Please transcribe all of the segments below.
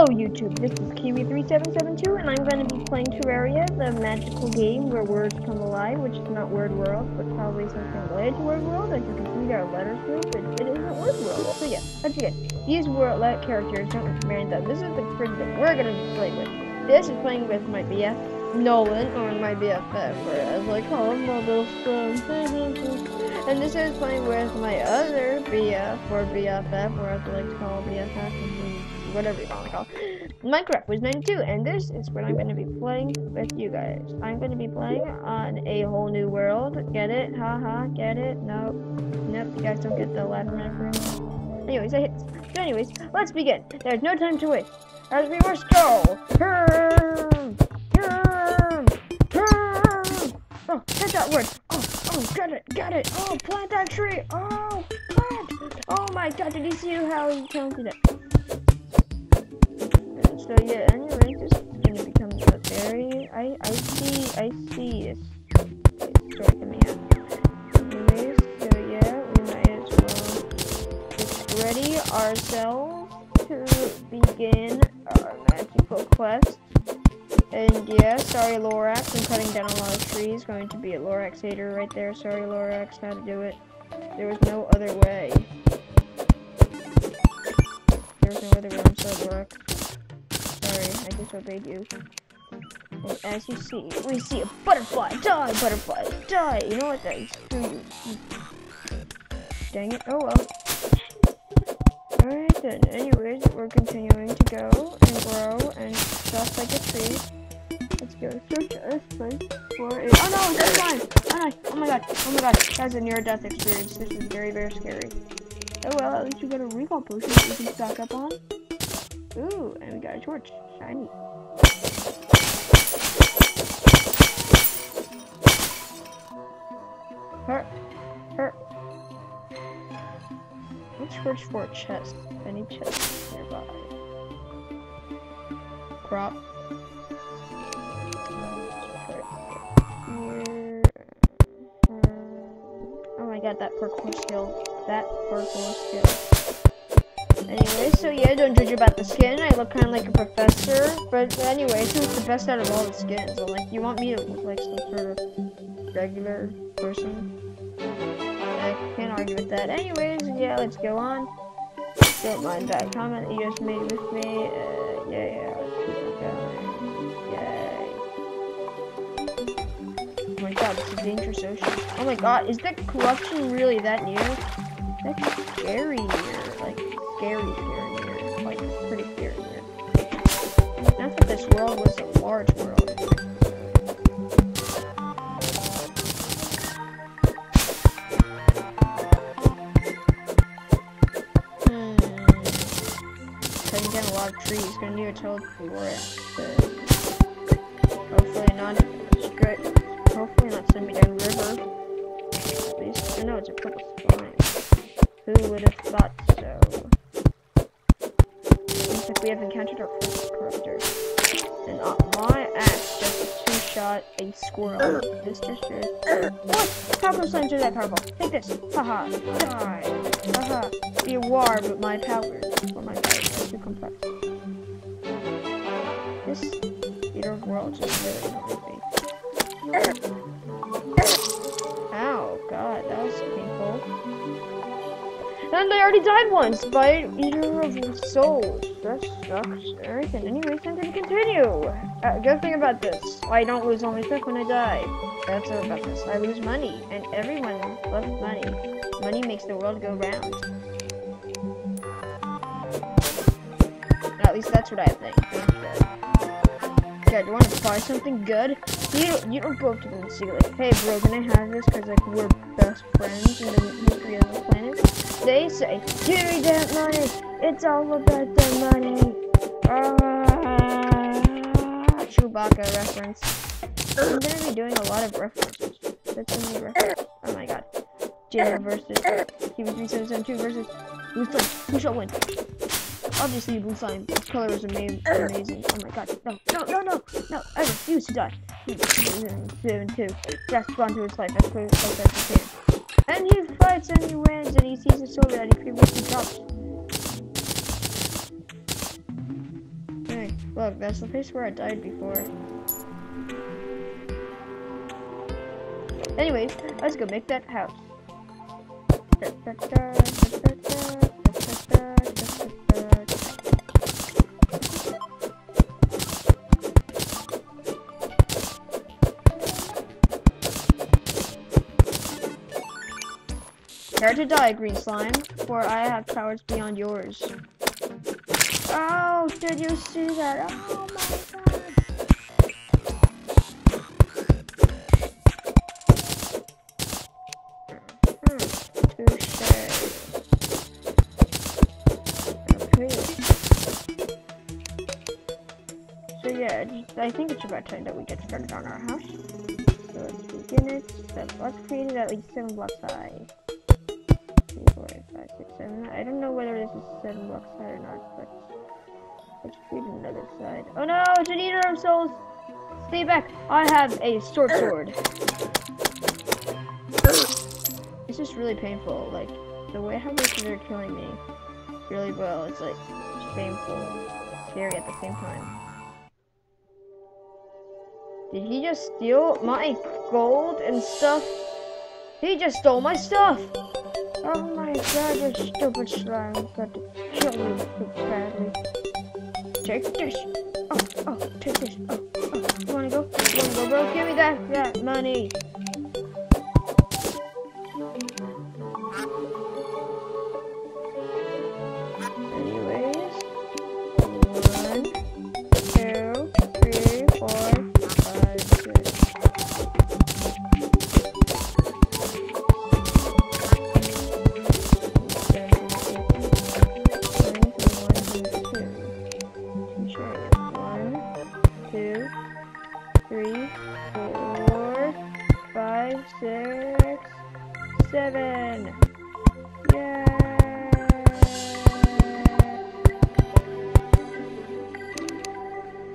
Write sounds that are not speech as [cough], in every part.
Hello YouTube, this is Kiwi3772 and I'm going to be playing Terraria, the magical game where words come alive, which is not Word World, but probably something related to Word World. As you can see, there are letters it, but it isn't Word World. So yeah, let's begin. These word characters don't command them. This is the person that we're going to be playing with. This is playing with my BF, Nolan, or my BFF, or as I call him, my little [laughs] And this is playing with my other BF, or BFF, or as I like to call BFF, whatever you want to call it. Minecraft was 92, and this is what I'm going to be playing with you guys. I'm going to be playing on a whole new world. Get it? Haha, get it? Nope. Nope, you guys don't get the Latin reference. Anyways, I hit. So anyways, let's begin. There's no time to waste. As we must go. Herm, herm, herm. Oh, get that word. Oh, oh, got it, got it. Oh, plant that tree. Oh, plant. Oh my god, did you see how he counted it? So yeah, anyway, is gonna become a very I I see I see out. Anyways, so yeah, we might as well get ready ourselves to begin our magical quest. And yeah, sorry Lorax, I'm cutting down a lot of trees. Going to be a Lorax hater right there. Sorry Lorax, how to do it. There was no other way. There was no other way, I'm sorry Lorax disobeyed you. And as you see, we see a butterfly. Die, butterfly. Die. You know what? That is. Dang it. Oh well. Alright then. Anyways, we're continuing to go and grow and stuff like a tree. Let's go search this place for a- Oh no! It's time! Oh no! Oh my god! Oh my god! That's a near-death experience. This is very, very scary. Oh well, at least we got a recall potion that we can stock up on. Ooh, and we got a torch. Shiny. Hurt. Hurt. Let's search for a chest. Any chest nearby. Crop. Um, oh my god, that parkour skill. That parkour skill. Anyway, so yeah, don't judge about the skin. I look kind of like a professor. But anyway, it's the best out of all the skins. So, like, you want me to look like some sort of regular person? I can't argue with that. Anyways, yeah, let's go on. Don't mind that comment that you just made with me. Uh, yeah, yeah. Oh my god, it's a dangerous ocean. Oh my god, is that corruption really that new? That's scary scary scary here. Like, pretty scary here. Not that this world was a large world. Hmm. Cutting down a lot of trees. Gonna need a teleport. But hopefully not. Hopefully not send me down river. At least I know it's a purple spine. Who would have thought so? We have encountered our first corruptor. And uh, my axe just two-shot a squirrel. This is... What? Powerful slimes are that powerful. Take this. Haha. Die. Haha. Be a war, but my power. Or my power is too complex. This theater worlds is really annoying me. Ow, god, that was painful. And I already died once by Eater of Souls. Sucks. Everything. Anyways, I'm gonna continue. Uh, good thing about this, I don't lose all my stuff when I die. That's all about this. I lose money, and everyone loves money. Money makes the world go round. At least that's what I think. Yeah, do you want to buy something good? You don't, you don't go up to them and see like, hey bro, can I have this? Cause like we're best friends in the history of the planet. They say, give me that money. It's all about the money. Uh, Chewbacca reference. I'm gonna be doing a lot of references. That's a new reference. Oh my god. Jalen versus Kiwi3772 versus Blue Slime. Who shall win? Obviously, Blue Slime. Its color is amazing. amazing. Oh my god. No, no, no, no, no. I refuse to die. Seven, two. Grasp onto his life as quick as I can. And he fights and he wins and he sees a sword that he previously dropped. Hey, look, that's the place where I died before. Anyways, let's go make that house. Da, da, da, da. To die, green slime, for I have powers beyond yours. Oh, did you see that? Oh I think it's about time that we get started on our house. So let's begin it. So let's create it at least seven blocks high. Three, four, five, six, seven. I don't know whether this is seven blocks high or not, but let's create another side. Oh no, it's an eater of souls! Stay back! I have a sword sword. It's just really painful. Like the way how much they're killing me really well. It's like painful, scary at the same time. Did he just steal my gold and stuff? He just stole my stuff! Oh my god, you stupid slime. I'm to kill you badly. Take this! Oh, oh, take this. Oh, oh. You wanna go? You wanna go, bro? Give me that, that money!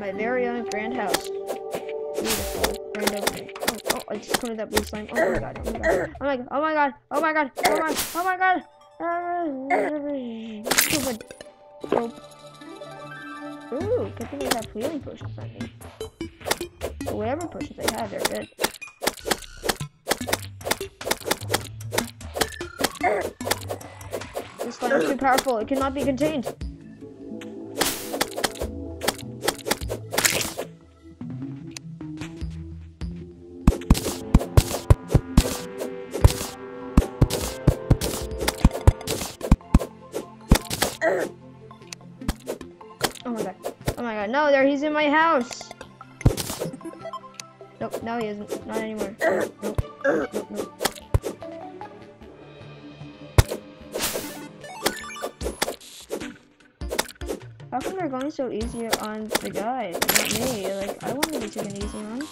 My very own grand house. Beautiful. Grand opening. Oh, oh, I just cornered that blue slime. Oh my god, oh my god. Oh my god, oh my god, oh my god, oh my, oh my god. Stupid. Nope. Ooh, good thing I have healing potions on me. But whatever potions I have, they're good. This slime is too powerful. It cannot be contained. No, there he's in my house. Nope, no he isn't. Not anymore. Nope. Nope, nope. How come they're going so easy on the guy, not me? Like, I want to be taken easy on.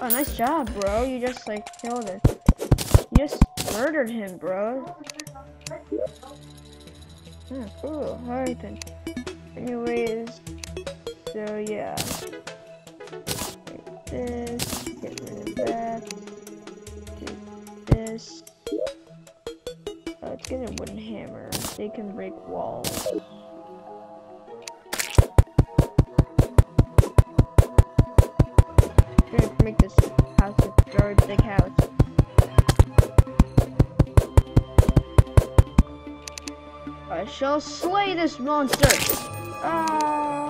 Oh, nice job, bro. You just, like, killed it. You just murdered him, bro. Oh, cool. Alright then. Anyways, so yeah. Like this, get rid of that. Do this. Oh, let's get a wooden hammer. They can break walls. Make this house a very big house. Shall slay this monster! Ah!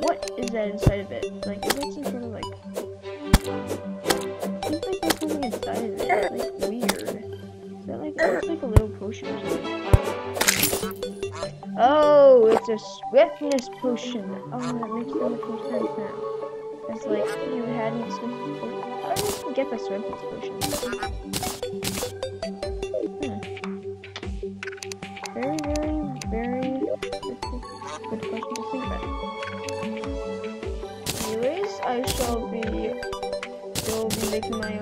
What is that inside of it? Like, is that some sort of like... Seems like there's something inside of it. Like, weird. Is that like, it looks like a little potion or something. Oh, it's a swiftness potion. Oh, that makes so much more sense now. It's like you hadn't swiftness potion. How did you get the swiftness potion? Hmm. Very, very, very good question to think about. Anyways, I shall be still be making my.